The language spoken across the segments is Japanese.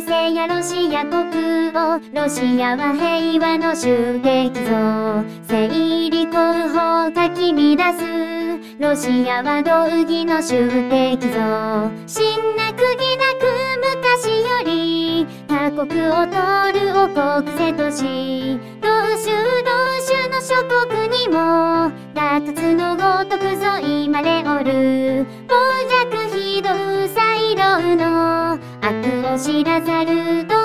せやロシア国をロシアは平和の終敵ぞ生理候補かき乱すロシアは道義の終敵ぞ真な釘なく昔より他国を取る王国瀬とし同州同州の諸国にも打突のごとくぞ今でおる。知らざると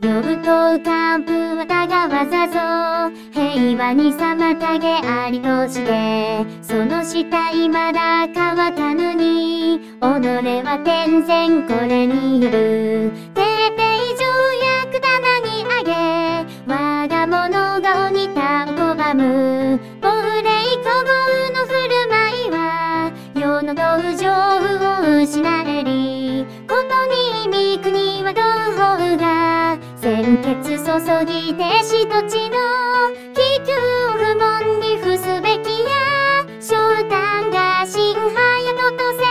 両党幹部はたがわざぞ平和に妨げありとしてその下未だ乾かぬに己は天然これによる。定定条約棚にあげ我が物顔にたを拒む。亡霊古豪の振る舞いは世の道場を失えりことに三国は同胞が鮮血注ぎてしとちの気球不問に付すべきや昇胆が新早ととせ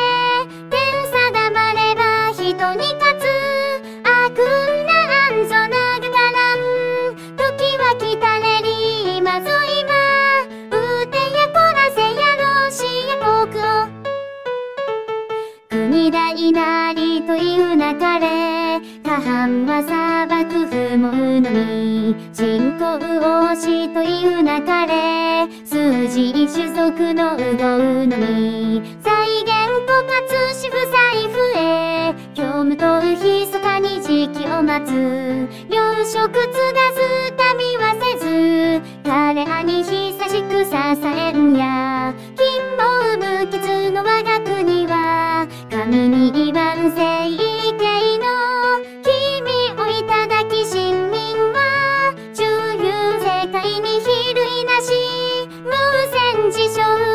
天定まれば人に勝つ悪な安ぞながからん時は来たれり今ぞ今打てやこらせやロシア国を国大なりというなかれ下半は砂漠不毛のみ人口王子というなかれ数字種族のうごうのみ財源枯渇し不財布へ業務と密かに時期を待つ養殖継がず民はせず彼らに久しく支えんや金毛無欠の我が国は神に万世 shoulder.